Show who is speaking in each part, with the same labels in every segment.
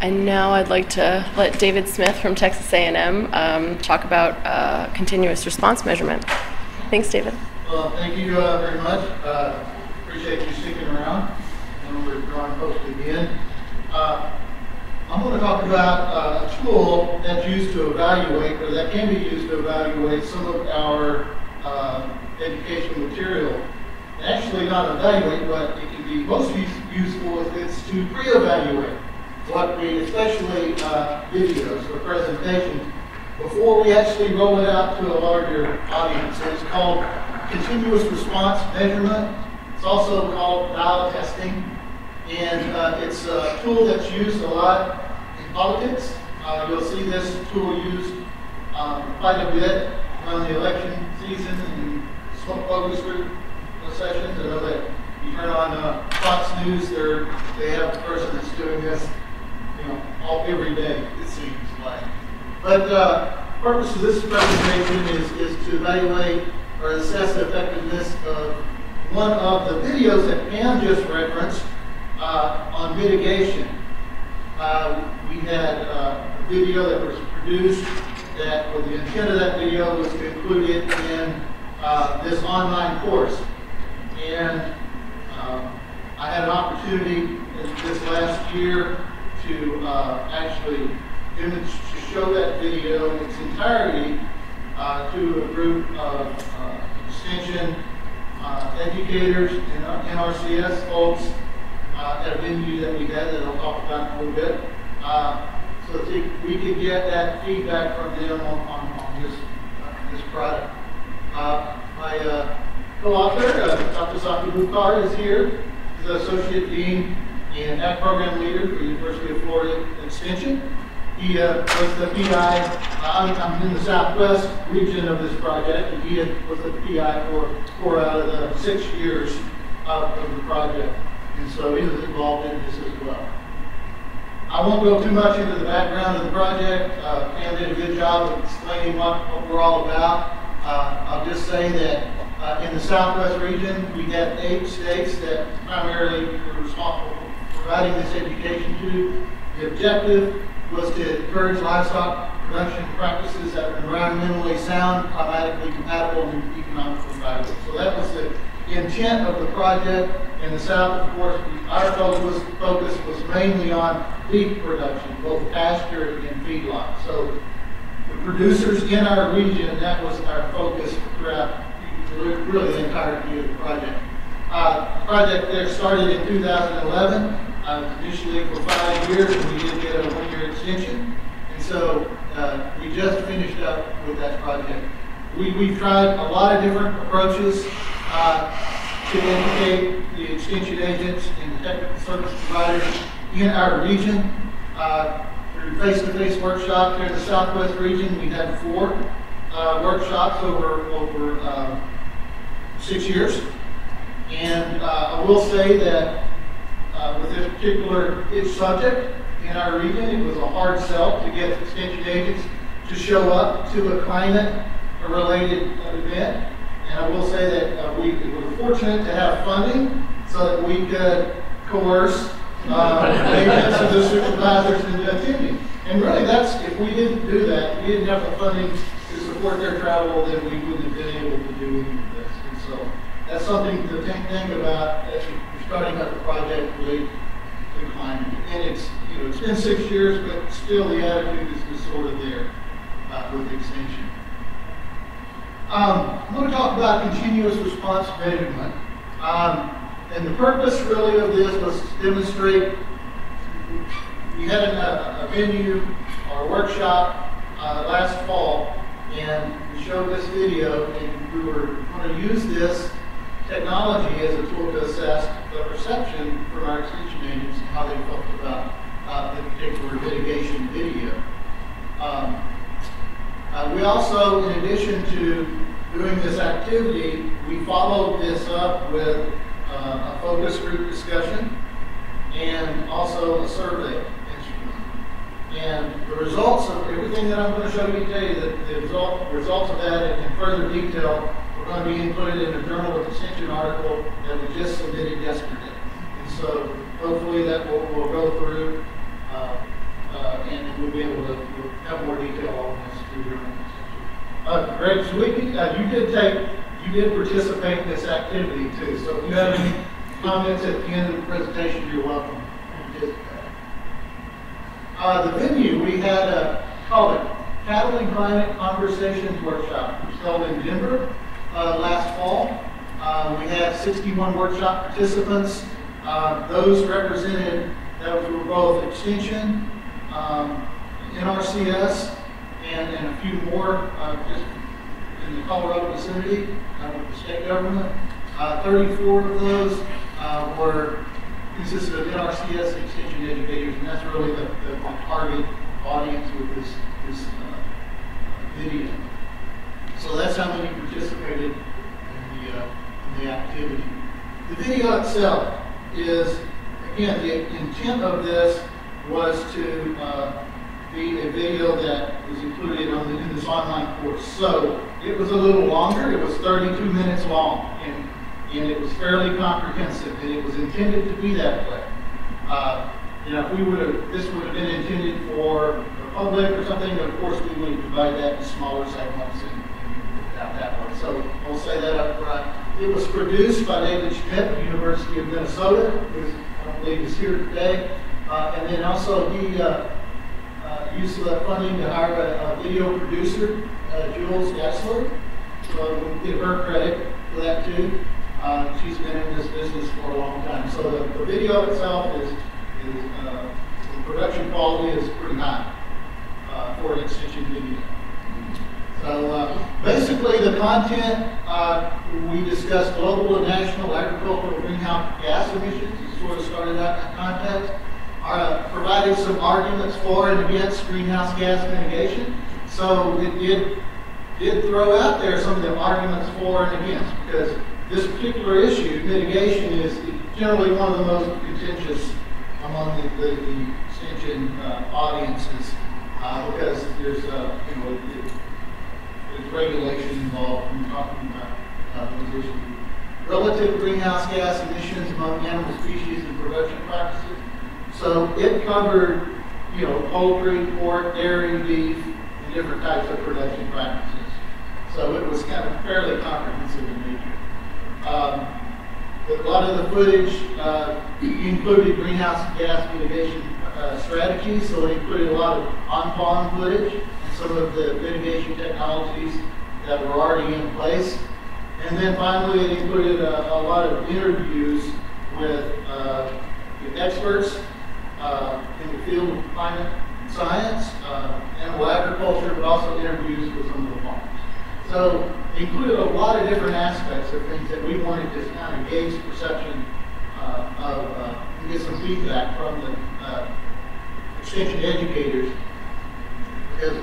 Speaker 1: And now I'd like to let David Smith from Texas A&M um, talk about uh, continuous response measurement. Thanks, David.
Speaker 2: Well, thank you uh, very much. Uh, appreciate you sticking around. And we're drawing close to the end. Uh, I'm going to talk about uh, a tool that's used to evaluate, or that can be used to evaluate some of our uh, educational material. Actually, not evaluate, but it can be most useful if it's to pre-evaluate what we, especially uh, videos or presentations, before we actually roll it out to a larger audience. It's called continuous response measurement. It's also called dial testing. And uh, it's a tool that's used a lot in politics. Uh, you'll see this tool used um, quite a bit around the election season and focus group sessions. I know that you turn on uh, Fox News, they have a person that's doing this all, every day, it seems like. But uh, purpose of this presentation is, is to evaluate or assess the effectiveness of one of the videos that Pam just referenced uh, on mitigation. Uh, we had uh, a video that was produced that, well, the intent of that video was to include it in uh, this online course. And um, I had an opportunity this last year to uh, actually to show that video in its entirety uh, to a group of uh, extension uh, educators and NRCS folks uh, at a venue that we had that I'll talk about in a little bit. So that we could get that feedback from them on, on, on this, this product. my co-author, Dr. Saqib Mukhtar, is here. He's the Associate Dean and Ag Program Leader for University of Florida Extension. He uh, was the PI, uh, I'm, in the southwest region of this project, and he was the PI for four out of the six years of, the project. And so he was involved in this as well. I won't go too much into the background of the project. Uh, Pam did a good job of explaining what, what we're all about. Uh, I'll just say that uh, in the southwest region, we have eight states that primarily are responsible providing this education to. The objective was to encourage livestock production practices that are environmentally sound, climatically compatible, and economically viable. So that was the intent of the project. In the South, of course, our focus, focus was mainly on beef production, both pasture and feedlot. So the producers in our region, that was our focus throughout really the entirety of the project. Uh, the project there started in 2011 uh, initially for five years, and we did get a one-year extension. And so uh, we just finished up with that project. We, we've tried a lot of different approaches uh, to educate the extension agents and the technical service providers in our region. Uh, through face-to-face -face workshops here in the Southwest region, we had four uh, workshops over, over uh, six years. And I will say that uh, with this particular subject in our region. It was a hard sell to get extension agents to show up to a climate-related event. And I will say that uh, we were fortunate to have funding so that we could coerce uh, agents and the supervisors into attending. And really, that's if we didn't do that, we didn't have the funding to support their travel, then we wouldn't have been able to do any of this. And so that's something to think, think about as you starting up the project really declining. And it's, you know, it's been six years, but still the attitude is, is sort of there uh, with extension. Um, I'm going to talk about continuous response measurement. Um, and the purpose really of this was to demonstrate we had a, a venue or a workshop uh, last fall, and we showed this video, and we were going to use this technology as a tool to assess the perception from our extension agents and how they felt about uh, the particular mitigation video. Um, uh, we also, in addition to doing this activity, we followed this up with uh, a focus group discussion and also a survey instrument. And the results of everything that I'm going to show you today, the, the result, results of that in further detail going to be included in a journal of extension article that we just submitted yesterday. And so hopefully that will, will go through uh, uh, and we'll be able to have more detail on this through the uh, Greg Sweetney, uh, you did take, you did participate in this activity too. So if you have any comments at the end of the presentation, you're welcome to participate. Uh, the venue, we had a, called it Cattle and Climate Conversations Workshop. It was held in Denver uh, last fall. Uh, we had sixty-one workshop participants, uh, those represented, that were both Extension, um, NRCS, and, and a few more, uh, just in the Colorado vicinity, uh, with the state government. Uh, thirty-four of those, were, consisted of NRCS extension educators, and that's really the, the target audience with this, this, video. So that's how many participated in the, uh, in the activity. The video itself is, again, the intent of this was to, uh, be a video that was included on the, in this online course. So it was a little longer, it was 32 minutes long, and, and it was fairly comprehensive, and it was intended to be that way. Uh, you know, if we would have, this would have been intended for the public or something, of course, we would divide that in smaller segments that, that way. So I'll say that up front. It was produced by David Schmidt, University of Minnesota, who I believe is here today. Uh, and then also he, uh, uh, used the funding to hire a, a video producer, uh, Jules Gessler. So we'll give her credit for that too. Uh, she's been in this business for a long time. So the, the video itself is, is the production quality is pretty high for an extension video. So uh, basically, the content uh, we discussed global and national agricultural greenhouse gas emissions. It sort of started out in that context uh, provided some arguments for and against greenhouse gas mitigation. So it did, did throw out there some of the arguments for and against because this particular issue, mitigation, is generally one of the most contentious among the, the, the extension uh, audiences uh, because there's, uh, you know, regulation involved when talking about uh, issues. Relative greenhouse gas emissions among animal species and production practices. So it covered, you know, poultry, pork, dairy, beef, and different types of production practices. So it was kind of fairly comprehensive in nature. Um, a lot of the footage uh, included greenhouse gas mitigation uh, strategies, so it included a lot of on-farm footage some of the mitigation technologies that were already in place. And then finally, it included a, a lot of interviews with, uh, experts uh, in the field of climate science, uh, animal agriculture, but also interviews with some of the farmers. So it included a lot of different aspects of things that we wanted to kind of gauge perception uh, of, uh, and get some feedback from the uh, extension educators. Because,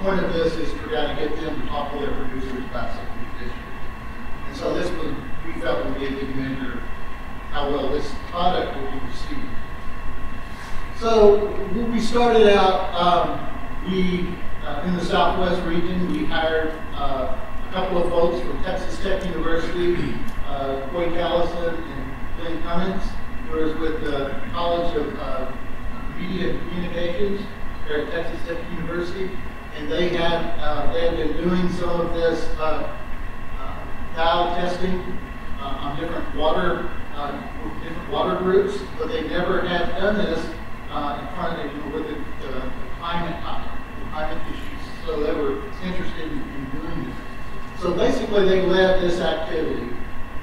Speaker 2: point of this is to try to get them to talk to their producers about some of these issues. And so this was, we felt would be a good measure how well this product will be received. So when we started out, um, we, uh, in the Southwest region, we hired uh, a couple of folks from Texas Tech University, uh, Coy Callison and Glenn Cummins, who was with the College of uh, Media and Communications there at Texas Tech University. And they had, uh, they had been doing some of this uh, uh, dial testing uh, on different water, uh, different water groups, but they never had done this uh, in front of you know, with the, the, the climate the climate issues. So they were interested in, in doing this. So basically, they led this activity.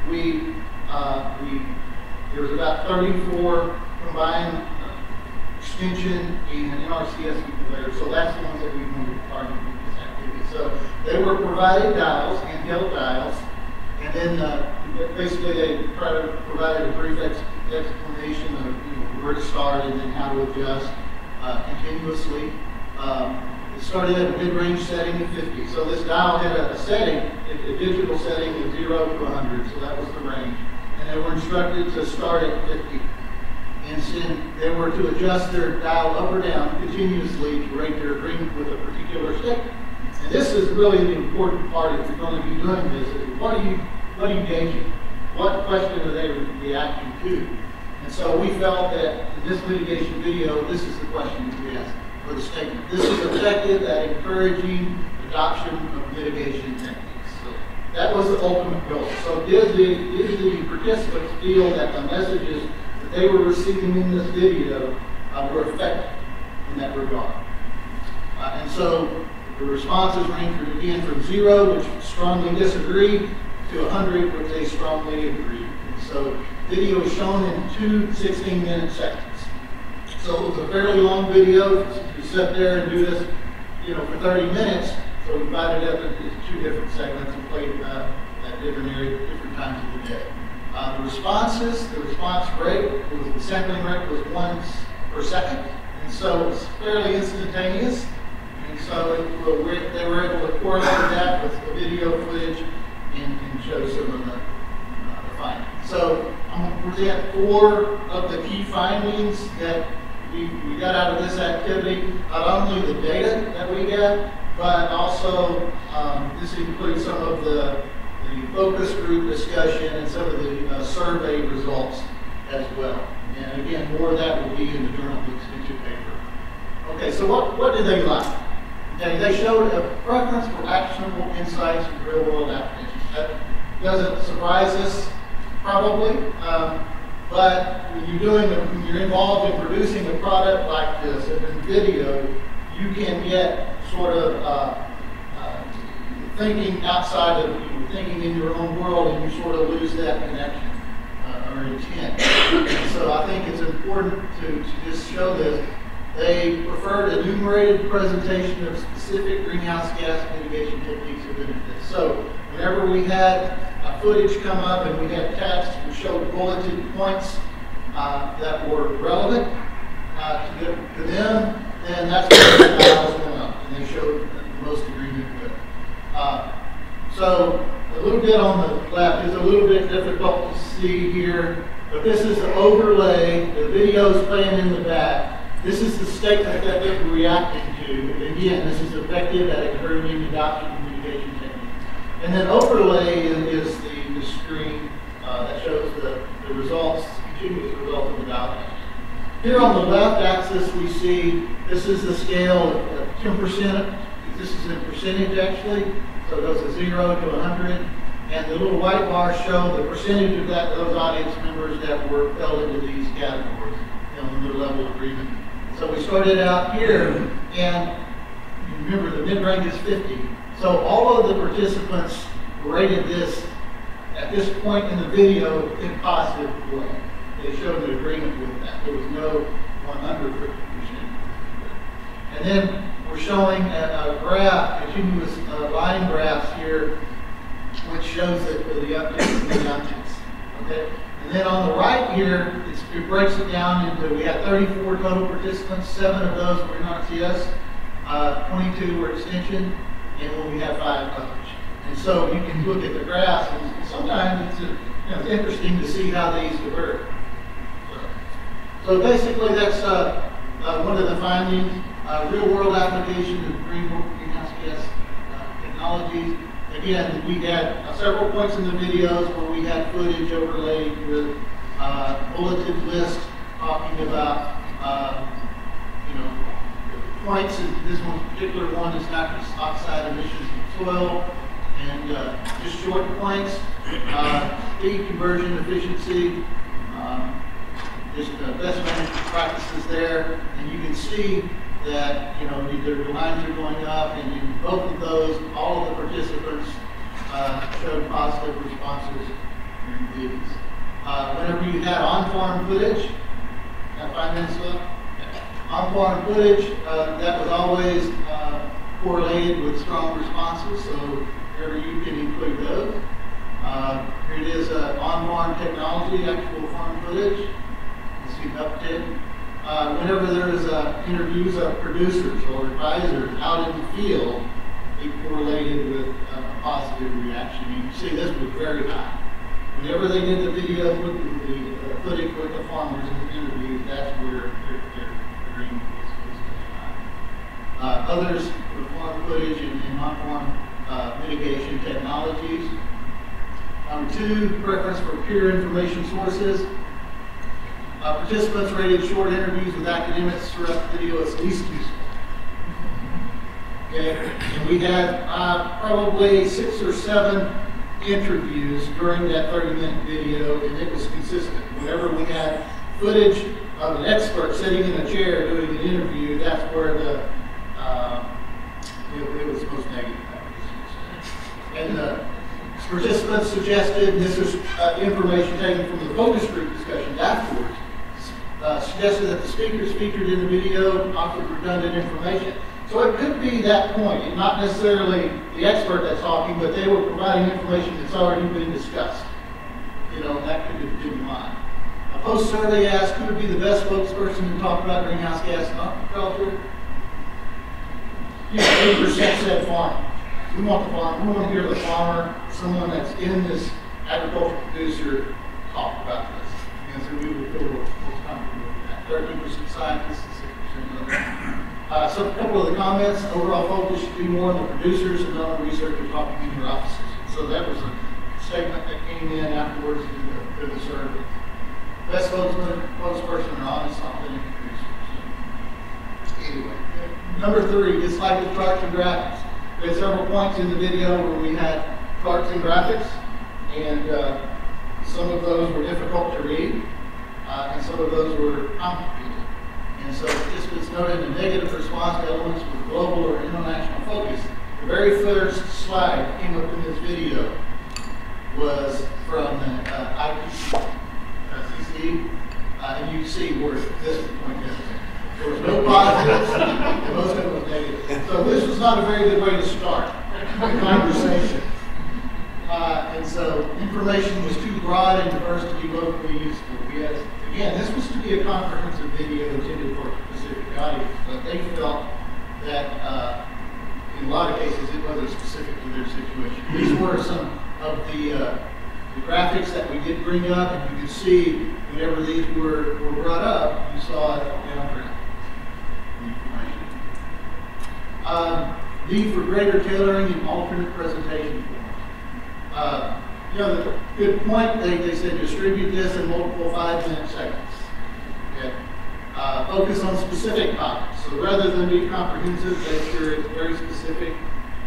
Speaker 2: We, uh, we, there was about 34 combined uh, extension and NRCS there. So that's the ones that we wanted to target with this activity. So they were provided dials, handheld dials, and then uh, basically they provided a brief ex explanation of you know, where to start and then how to adjust uh, continuously. Um, it started at a mid-range setting of 50. So this dial had a, setting, a, a, digital setting of 0 to 100, so that was the range. And they were instructed to start at 50. And then they were to adjust their dial up or down continuously to rate their agreement with a particular stick. This is really the important part if you're going to be doing this. What are you, what are you gauging? What question are they reacting to? And so we felt that in this mitigation video, this is the question we asked. for the statement. This is effective at encouraging adoption of mitigation techniques. So that was the ultimate goal. So did the, did the participants feel that the messages that they were receiving in this video uh, were effective in that regard? Uh, and so the responses range again from zero, which strongly disagree, to 100, which they strongly agree. And so video is shown in two 16-minute sections. So it was a fairly long video. We sit there and do this, you know, for 30 minutes. So we divided up into two different segments and played uh, at different areas, different times of the day. Uh, the responses, the response rate, was, the sampling rate was once per second, and so it was fairly instantaneous. And so they were able to correlate that with the video footage and, and show some of the, uh, the findings. So I'm going to present four of the key findings that we, we got out of this activity. Not only the data that we got, but also um, this includes some of the, the focus group discussion and some of the uh, survey results as well. And again, more of that will be in the Journal of Extension paper. Okay, so what, what did they like? Okay, they showed a preference for actionable insights and real-world applications. That doesn't surprise us, probably. Um, but when you're doing, a, when you're involved in producing a product like this, and in video, you can get sort of uh, uh, thinking outside of you, thinking in your own world, and you sort of lose that connection uh, or intent. So I think it's important to, to just show this. They preferred a enumerated presentation of specific greenhouse gas mitigation techniques and benefits. So whenever we had uh, footage come up and we had text, we showed bulleted points uh, that were relevant uh, to, to, them, then that's where the dials went up, and they showed the most agreement with. Uh, so a little bit on the left is a little bit difficult to see here, but this is the overlay. The video's playing in the back. This is the statement that they're reacting to. Again, this is effective at encouraging adoption of mitigation techniques. And then overlay is, the, the screen uh, that shows the, the results, continuous results of ballot. Here on the left axis, we see this is the scale of 10%. This is in percentage actually. So it goes to 0 to 100. And the little white bars show the percentage of that those audience members that were fell into these categories, you know, level of agreement. So we started out here, and remember the mid-range is 50. So all of the participants rated this at this point in the video in positive way. They showed an agreement with that. There was no 100%. And then we're showing a, a graph, continuous uh, line graphs here, which shows that the upticks and the downticks. Okay? And then on the right here, it breaks it down into, we had 34 total participants, seven of those were NRCS, uh, 22 were extension, and then we have five others. And so you can look at the graphs, and sometimes it's, a, you know, it's interesting to see how these diverge. So, basically that's uh, uh, one of the findings, uh, real world application of greenhouse gas uh, technologies again, we had several points in the videos where we had footage overlaid with uh, bulleted list talking about, uh, you know, points. This one particular one is nitrous oxide emissions from soil, and uh, just short points. Uh, feed conversion efficiency, um, just best management practices there, and you can see that, you know, the lines are going up, and in both of those, all of the participants uh, showed positive responses these. Uh, whenever you had on-farm footage, I five minutes left? On-farm footage, uh, that was always uh, correlated with strong responses, so wherever you can include those. Uh, here it is uh, on-farm technology, actual farm footage. You see an uptick. Uh, whenever there's uh, interviews of producers or advisors out in the field, it correlated with a positive reaction. You see this was very high. Whenever they did the video with the, uh, footage with the farmers in the interviews, that's where their, their was, was very high. Uh, others farm footage and, and non-farm uh, mitigation technologies. Number two, preference for peer information sources. Uh, participants rated short interviews with academics throughout the video as least useful. Okay, and we had uh, probably six or seven interviews during that 30-minute video, and it was consistent. Whenever we had footage of an expert sitting in a chair doing an interview, that's where the uh, it, it was most negative. And the participants suggested, this is uh, information taken from the focus group uh, suggested that the speakers featured in the video offered redundant information. So it could be that point, and not necessarily the expert that's talking, but they were providing information that's already been discussed. You know, that could have been mine. A post survey asked, who would be the best spokesperson to talk about greenhouse gas and aquaculture? You know, eighty percent said farm. We want the farm, we want to hear the farmer, someone that's in this agricultural producer talk about this. And so we would feel Thirteen percent scientists and six percent other. Uh, so a couple of the comments, overall focus should be more on the producers and not on researchers talking in your offices. So that was a statement that came in afterwards to the, to the survey. Best spokesperson are honest, authentic producers. Anyway, number three, dislike the charts and graphics. We had several points in the video where we had charts and graphics, and uh, some of those were difficult to read, uh, and some of those were complicated. And so participants noted a negative response elements with global or international focus. The very first slide came up in this video was from the uh, IPCC, uh, and you see where this point is. There was no positives, and most of it was negative. So this was not a very good way to start the conversation. Uh, and so information was too broad and diverse to be locally useful. We had, again, this was to be a comprehensive video intended for a specific audience, but they felt that uh, in a lot of cases it wasn't specific to their situation. These were some of the, uh, the graphics that we did bring up, and you can see whenever these were, were brought up, you saw it down there. Um, need for greater tailoring and alternate presentation. Uh, you know, good point, they, they said distribute this in multiple five-minute segments. Okay? Uh, focus on specific topics. So rather than be comprehensive, make sure it's very specific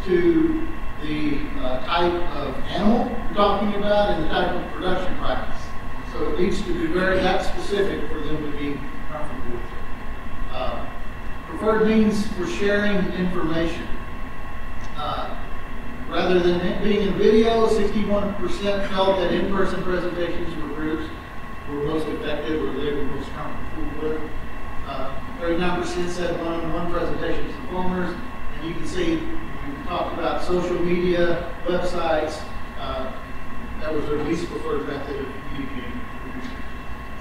Speaker 2: to the uh, type of animal you're talking about and the type of production practice. So it needs to be very that specific for them to be comfortable with it. Uh, preferred means for sharing information. Rather than being in video, 61% felt that in-person presentations were groups were most effective or they were most comfortable with. Uh, 39% said one-on-one presentations to performers, and you can see we talked about social media, websites. Uh, that was their least preferred method of communicating.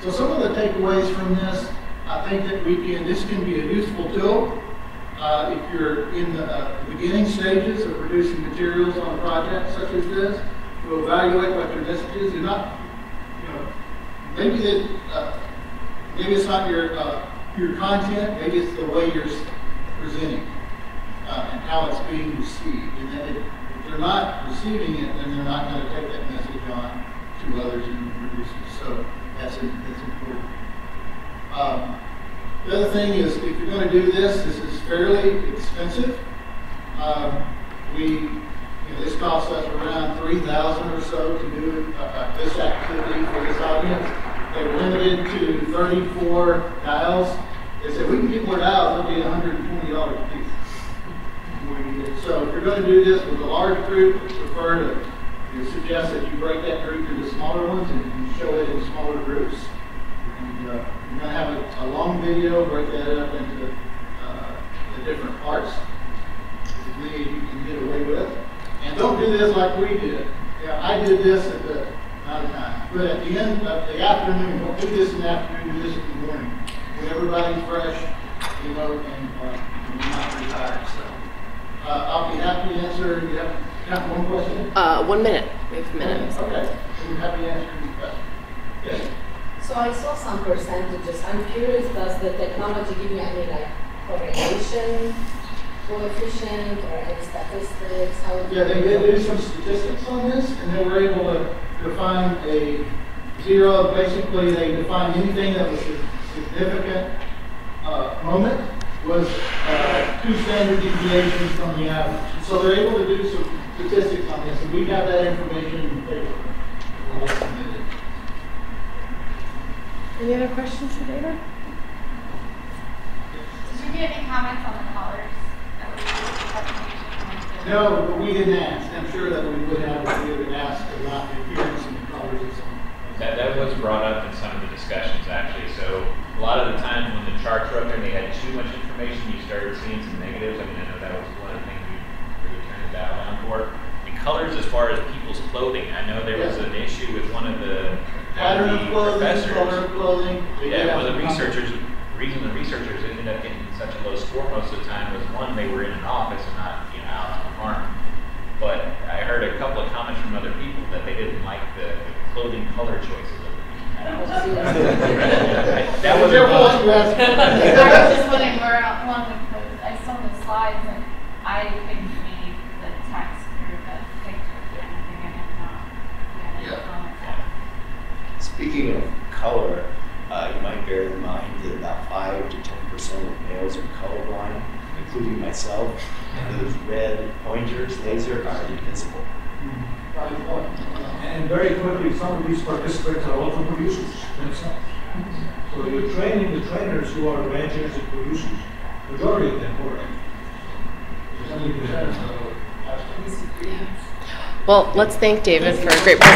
Speaker 2: So some of the takeaways from this, I think that we can, this can be a useful tool uh, if you're in the uh, beginning stages of producing materials on a project such as this, to evaluate what your message is. You're not, you know, maybe that, uh, maybe it's not your uh, your content, maybe it's the way you're presenting uh, and how it's being received. And that if they're not receiving it, then they're not going to take that message on to others and producers. So that's that's important. Um, the other thing is, if you're going to do this, this is fairly expensive. Um, we, you know, this costs us around three thousand or so to do uh, uh, this activity for this audience. They were limited to 34 dials. They said we can get more dials. It'll be 120 dollars a piece. So if you're going to do this with a large group, I prefer to suggest that you break that group into smaller ones and show it in smaller groups. You're going to have a, a, long video, break that up into uh, the different parts, as many as you can get away with. And don't do this like we did. Yeah, I did this at the, not a time, but at the end of the afternoon, don't do this in the afternoon, do this in the morning. When everybody's fresh, you know, and uh, you're not retired. So uh, I'll be happy to answer. You have, you have one question?
Speaker 1: Uh, one minute. We have a minute.
Speaker 2: Okay. I'm happy to answer any questions. Yes.
Speaker 3: So I saw some percentages. I'm curious, does the technology give you any like correlation coefficient or any statistics? How
Speaker 2: yeah, they did do some statistics on this, and they were able to define a zero. Basically, they defined anything that was a significant uh, moment was uh, two standard deviations from the average. So they're able to do some statistics on this, and we have that information in the paper. We'll submit it.
Speaker 1: Any other questions for David?
Speaker 4: Did you get any comments on the colors that we used in the presentation?
Speaker 2: No, but we didn't ask. I'm sure that we would have, if we would ask about the appearance and the colors and so on.
Speaker 5: That, that was brought up in some of the discussions actually, so a lot of the times when the charts were up there, and they had too much information, you started seeing some negatives, I mean, I know that was one of the things we really turned the dial down for. The colors as far as people's clothing, I know there was
Speaker 2: Yeah.
Speaker 5: an issue with one of the, one
Speaker 2: Pattern
Speaker 5: of
Speaker 2: of clothing, color of clothing. they
Speaker 5: Yeah, well, the researchers, the reason the researchers ended up getting such a low score most of the time was one, they were in an office and not, you know, out on the farm. But I heard a couple of comments from other people that they didn't like the the clothing color choices of the That
Speaker 2: Be
Speaker 5: was
Speaker 2: careful what you ask.
Speaker 4: I was just wondering where along with the, I saw the slides and I couldn't read the text through the picture and I think I did not. Yeah,
Speaker 2: Yeah.
Speaker 4: comments on it.
Speaker 6: Speaking of color, uh, you might bear in mind that about five to ten percent of males are colorblind, including myself. And those red pointers, laser, are invisible.
Speaker 7: And very quickly, some of these participants are also producers themselves. So you're training the trainers who are ranchers and producers, majority of them who are.
Speaker 2: Seventy percent, so. that's-
Speaker 1: Well, let's thank David for a great presentation.